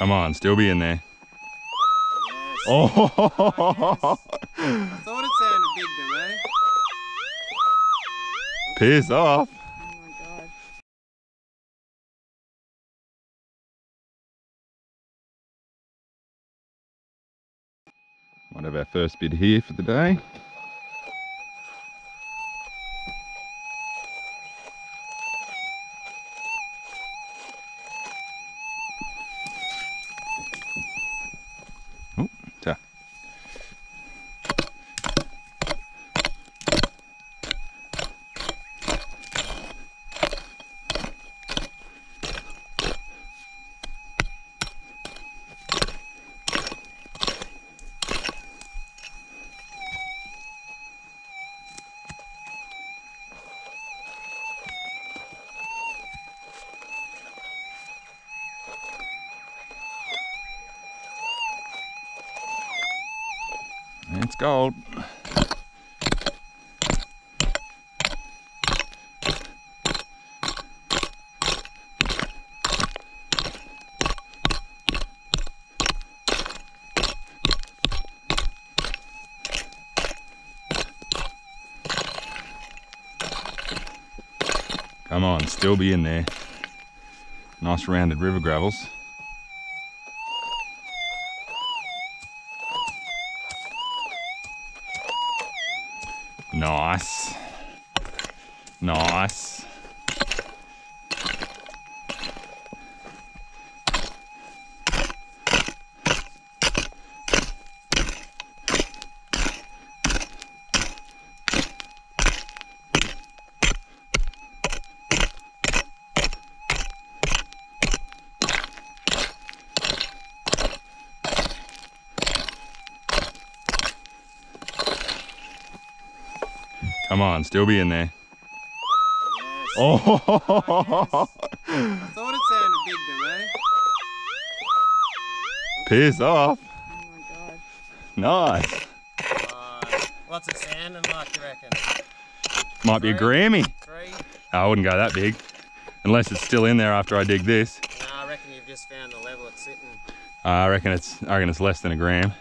Come on, still be in there. Yes. Oh, I thought it sounded big to me. piss off. Oh my. Might have our first bid here for the day. Gold. Come on, still be in there. Nice rounded river gravels. Nice. Nice. Come on, still be in there. Yes. Oh, I thought it sounded big to me. piss off. Oh my god. Nice. Uh, what's it sounding like, you reckon? Might be a Grammy. Three? I wouldn't go that big. Unless it's still in there after I dig this. Nah, I reckon you've just found the level it's sitting. Uh, I reckon it's I reckon it's less than a gram.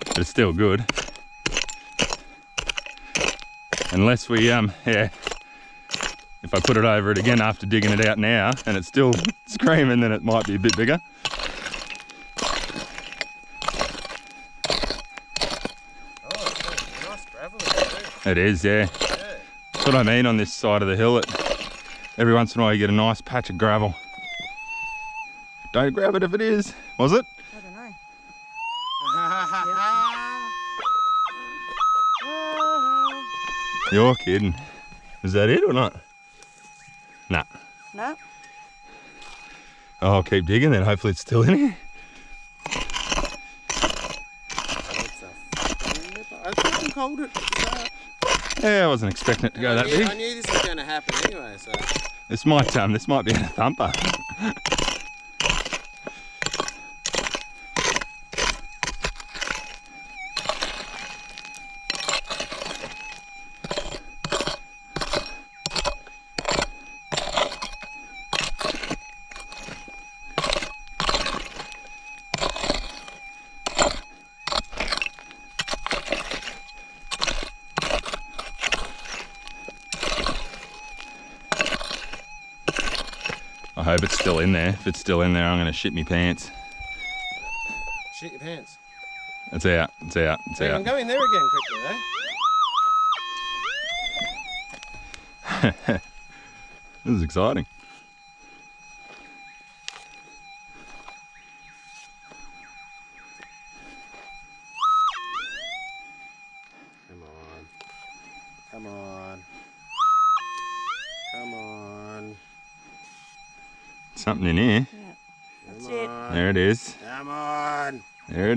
But it's still good. Unless we um yeah. If I put it over it again after digging it out now and it's still screaming, then it might be a bit bigger. Oh, nice gravel in it too. It is, yeah. Yeah. That's what I mean on this side of the hill. It, every once in a while you get a nice patch of gravel. Don't grab it if it is. Was it? I don't know. You're kidding. Is that it or not? Nah. No? Oh, I'll keep digging then. Hopefully it's still in here. It's a fucking. I called it. Yeah, I wasn't expecting it to go I that knew, I knew this was going to happen anyway, so. This might um this might be a thumper. hope it's still in there. If it's still in there, I'm gonna shit me pants. Shit your pants. It's out. It's out. It's on, out. go in there again quickly, eh? This is exciting.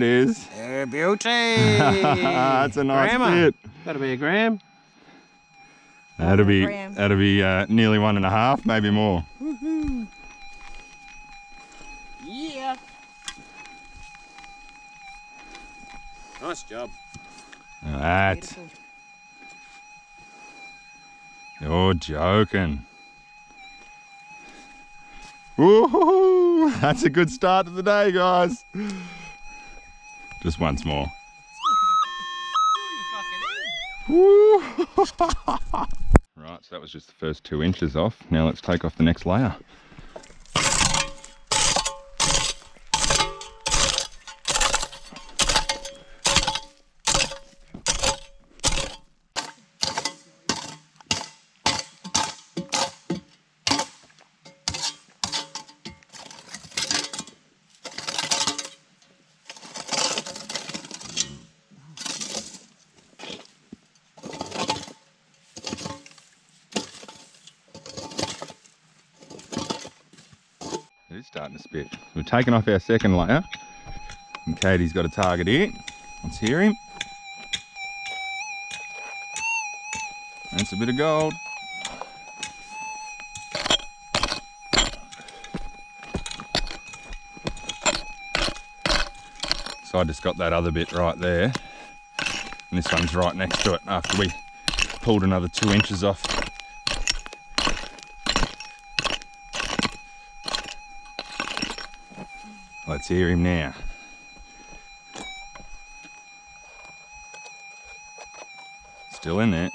It is. Hey, beauty. That's a nice Grandma. bit. That'll be a gram. That'll be Graham. that'll be uh, nearly one and a half, maybe more. Yeah. Nice job. That Beautiful. you're joking. Woohoo! That's a good start to the day, guys. Just once more. Right, so that was just the first two inches off. Now let's take off the next layer. It is starting to spit. We've taken off our second layer. And Katie's got a target here. Let's hear him. That's a bit of gold. So I just got that other bit right there. And this one's right next to it after we pulled another two inches off. Let's hear him now. Still in there.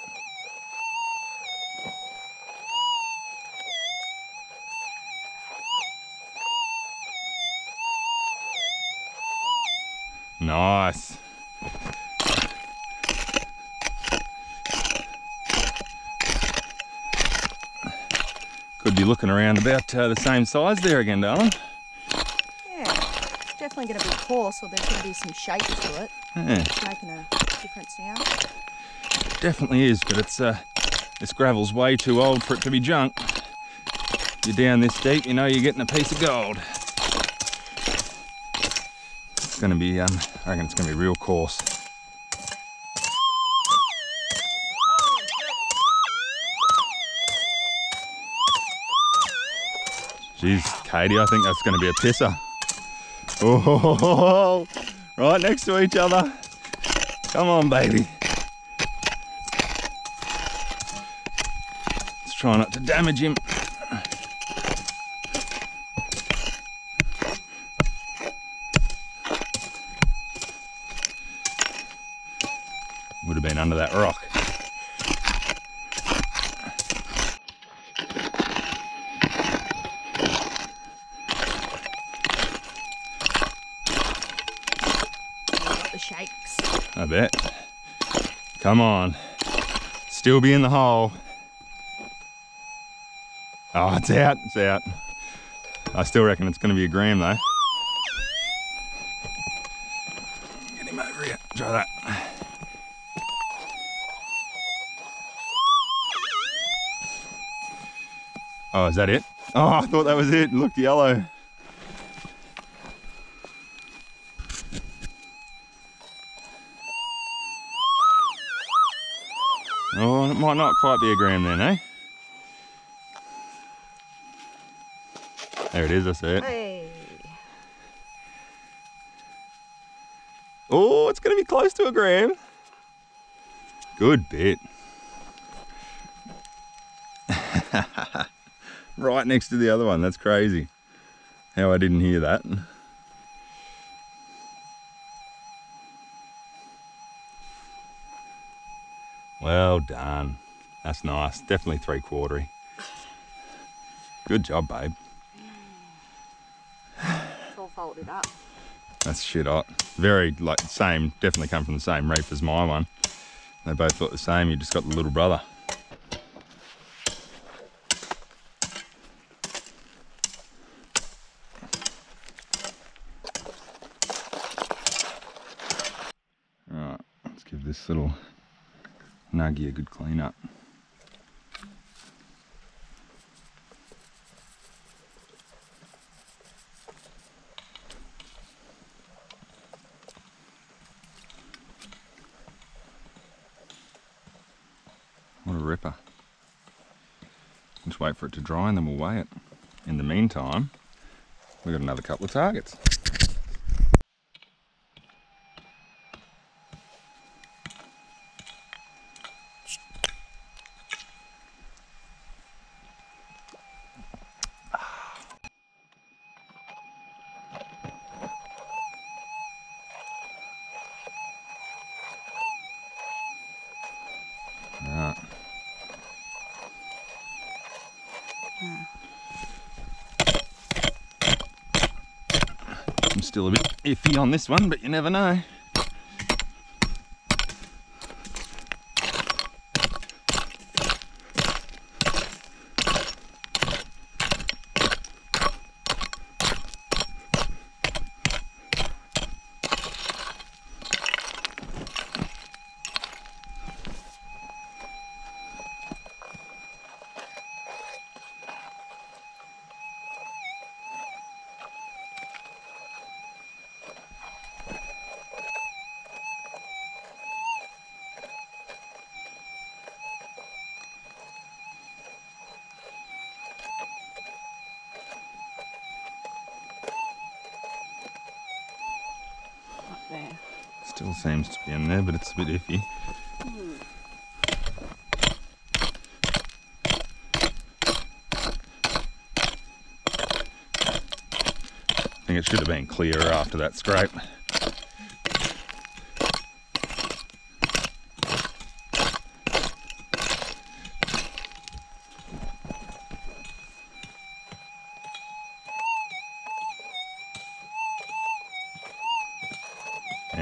Nice. Could be looking around about uh, the same size there again, darling. Definitely going to be coarse or there's going to be some shape to it. Yeah. It's making a difference now. Definitely is, but it's uh, this gravel's way too old for it to be junk. You're down this deep, you know you're getting a piece of gold. It's gonna be, um, I reckon it's gonna be real coarse. Jeez, Katie, I think that's gonna be a pisser. Oh, right next to each other. Come on, baby. Let's try not to damage him. I bet. Come on. Still be in the hole. Oh, it's out. It's out. I still reckon it's to be a gram though. Get him over here. Try that. Oh, is that it? Oh, I thought that was it. It looked yellow. Might not quite be a gram then, eh? There it is, I see it. Hey. Oh, it's going to be close to a gram. Good bit. right next to the other one. That's crazy. How I didn't hear that. Well done. That's nice. Definitely three quartery. Good job, babe. It's all folded up. That's shit hot. Very like same, definitely come from the same reef as my one. They both look the same. You just got the little brother. Right, let's give this little nuggy a good clean up. What a ripper. Just wait for it to dry and then we'll weigh it. In the meantime, we've got another couple of targets. Still a bit iffy on this one, but you never know. Still seems to be in there, but it's a bit iffy. I think it should have been clearer after that scrape.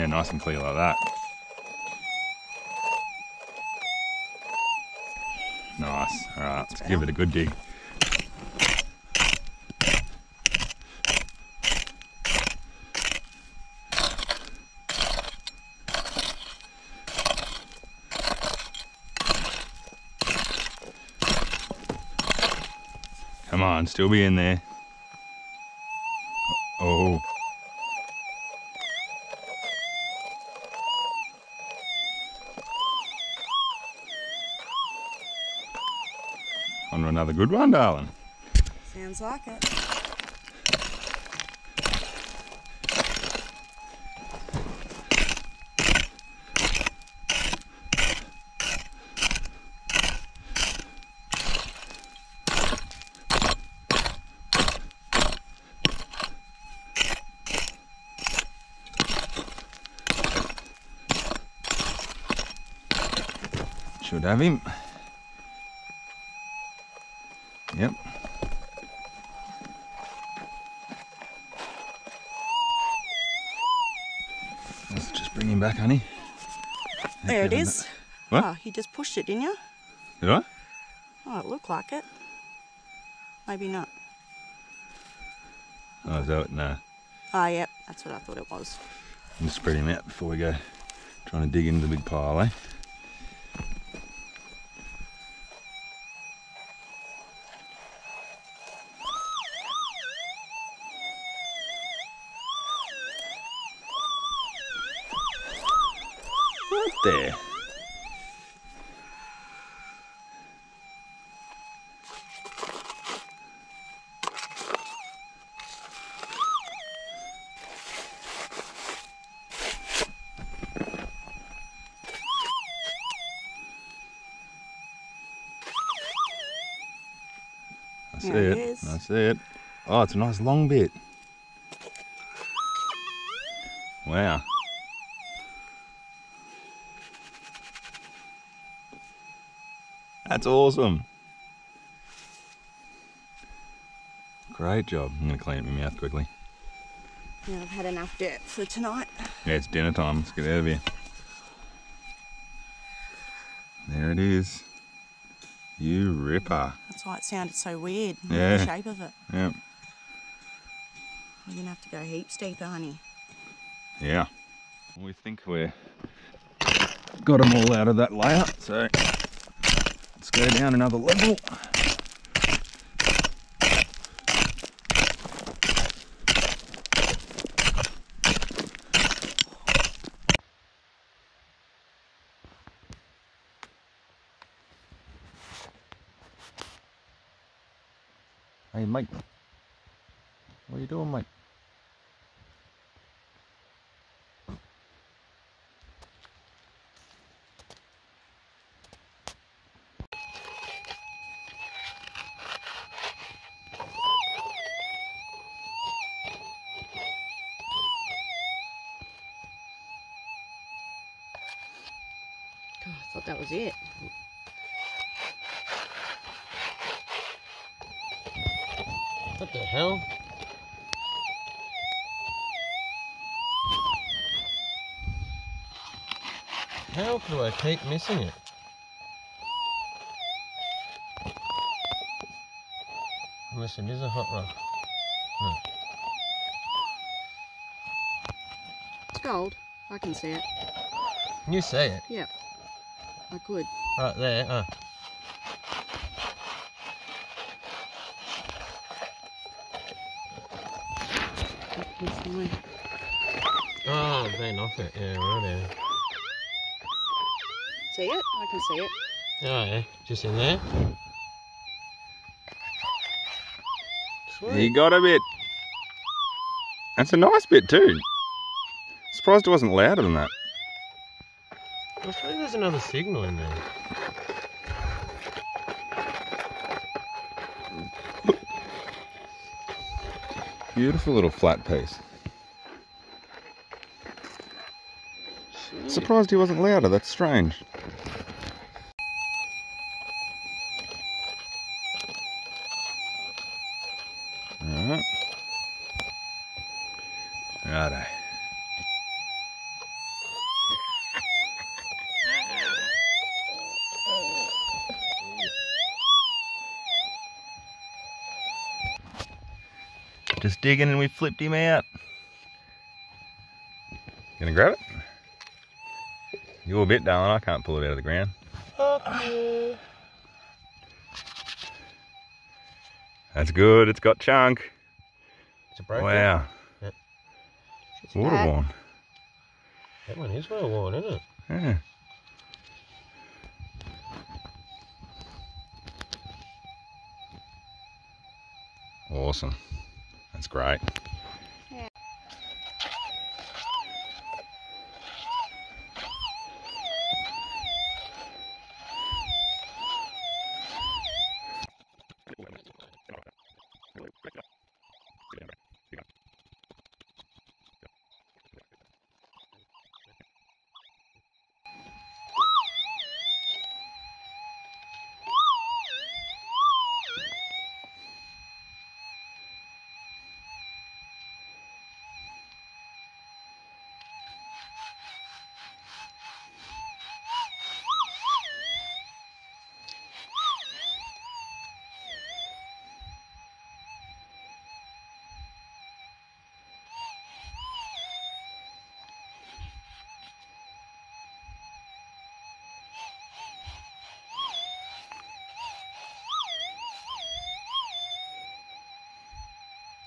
Yeah, nice and clear like that. Nice. All right, let's give it a good dig. Come on, still be in there. Another good one, darling. Sounds like it. Should have him. Back, honey. There it is. What? Oh, you just pushed it, didn't you? Did I? Oh, it looked like it. Maybe not. Oh, is that it? No. Ah, yep, that's what I thought it was. I'm just spread him out before we go trying to dig into the big pile, eh? That's it. Oh, it's a nice long bit. Wow. That's awesome. Great job. I'm going to clean up my mouth quickly. Yeah, I've had enough dirt for tonight. Yeah, it's dinner time. Let's get out of here. There it is. You ripper. That's why it sounded so weird. Yeah. The shape of it. Yep. You're gonna have to go heaps deeper, honey. Yeah. We think we're got them all out of that layer, so let's go down another level. Hey, Mike. What are you doing, Mike? I thought that was it. How do I keep missing it? Unless it is a hot rock. It's gold. I can see it. Can you see it? Yep. I could. Right there. Oh. Oh, I've been off it. Yeah, right there. See it? I can see it. Oh, yeah. Just in there. Sweet. He got a bit. That's a nice bit too. Surprised it wasn't louder than that. I suppose there's another signal in there. Beautiful little flat piece. Sweet. Surprised he wasn't louder. That's strange. Digging and we flipped him out. Gonna grab it? You're a bit, darling. I can't pull it out of the ground. Fuck yeah. That's good. It's got chunk. It's a broken. Wow. Yep. Water worn. That one is well worn, isn't it? Yeah. Awesome. That's great.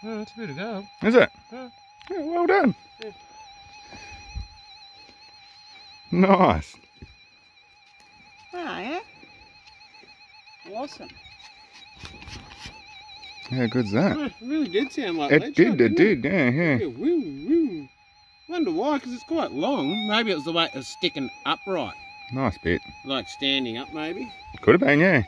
Oh, it's a bit to go. Is it? Yeah. Yeah, well done. Yeah. Nice. Oh, yeah? Awesome. How good's that? It really did sound like It lead did, shot, it didn't did, yeah, yeah. Yeah, woo, woo. Wonder why, because it's quite long. Maybe it was the way it was sticking upright. Nice bit. Like standing up, maybe. Could have been, yeah.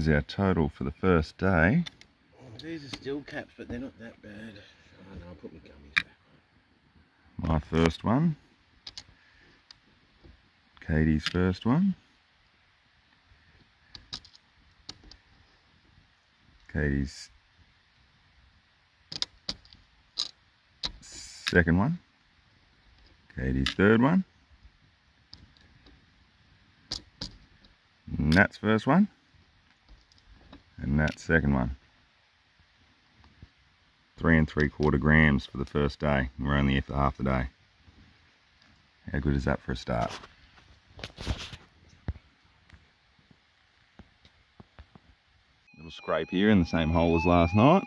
Here's our total for the first day. These are still caps, but they're not that bad. Oh no, I'll put my gummies back. My first one. Katie's first one. Katie's second one. Katie's third one. Nat's first one. And that second one. Three and three quarter grams for the first day. We're only here for half the day. How good is that for a start? Little scrape here in the same hole as last night.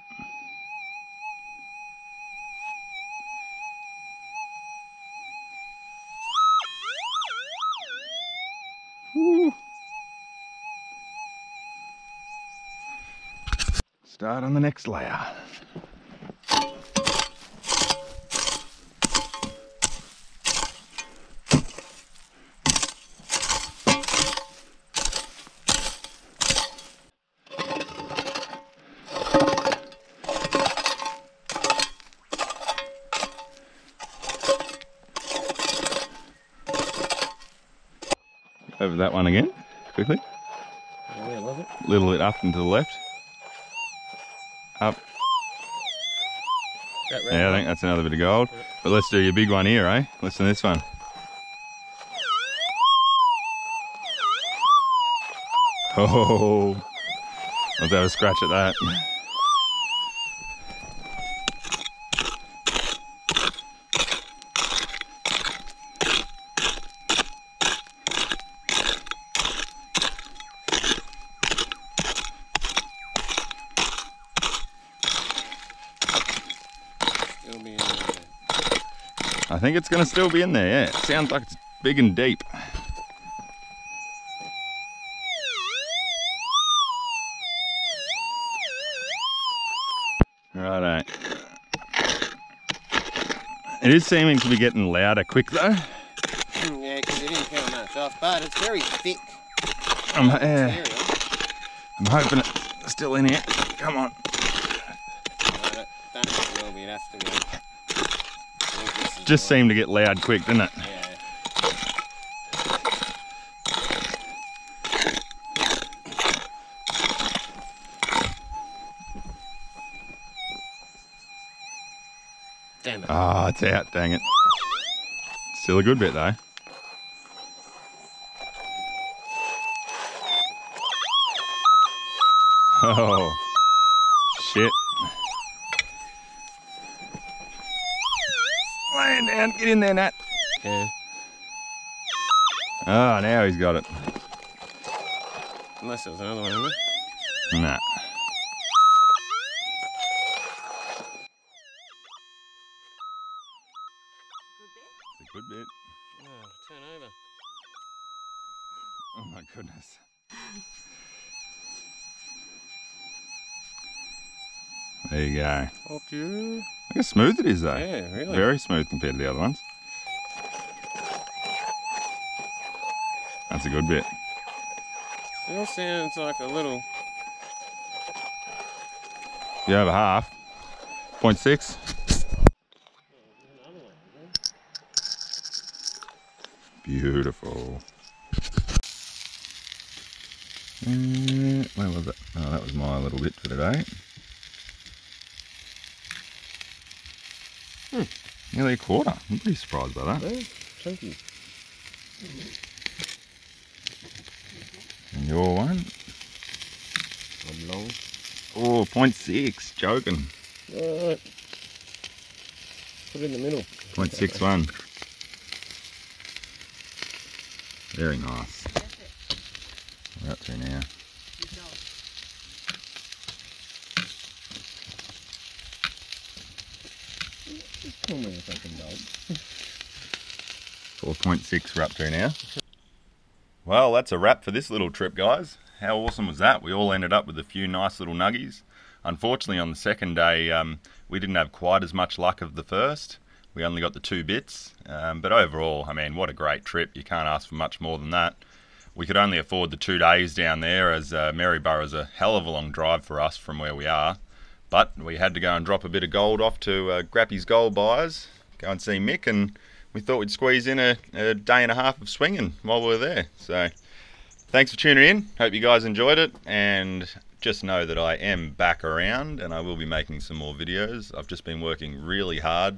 start on the next layer. Over that one again, quickly. A little bit up and to the left. Up. Yeah, I think that's another bit of gold. But let's do your big one here, eh? Listen to this one. Oh, let's have a scratch at that. It'll be in there. I think it's going to still be in there, yeah. It sounds like it's big and deep. Righto. It is seeming to be getting louder quick though. Yeah, because it didn't count much off, but it's very thick I'm, uh, material. I'm hoping it's still in here. Come on. I don't, don't think it will be. It has to be. I think this is Just seemed to get loud quick, didn't it? Yeah. Damn it. Ah, it's out, dang it. Still a good bit though. In there, Nat. Yeah. Oh, now he's got it. Unless there was another one in there. Nah. It's a good bit. Oh, turn over. Oh my goodness. There you go. You. Look how smooth it is though. Yeah, really. Very smooth compared to the other ones. That's a good bit. Still sounds like a little. You over half. 0.6. Beautiful. Uh, where was it? Oh, that was my little bit for today. Hmm. Nearly a quarter. I'm pretty surprised by that. Very chunky. And your one? I'm long. Oh, 0.6. Joking. Alright. Put it in the middle. 0.61. Very nice. We're up to now. Call me a fucking dog. 4.6 we're up to now. Well, that's a wrap for this little trip, guys. How awesome was that? We all ended up with a few nice little nuggies. Unfortunately, on the second day, um, we didn't have quite as much luck of the first. We only got the two bits. Um, but overall, I mean, what a great trip. You can't ask for much more than that. We could only afford the two days down there as uh, is a hell of a long drive for us from where we are. But we had to go and drop a bit of gold off to uh, Grappy's Gold Buyers, go and see Mick, and we thought we'd squeeze in a, a day and a half of swinging while we were there. So thanks for tuning in. Hope you guys enjoyed it, and just know that I am back around and I will be making some more videos. I've just been working really hard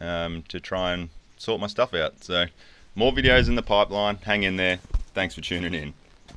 um, to try and sort my stuff out. So more videos in the pipeline. Hang in there. Thanks for tuning in.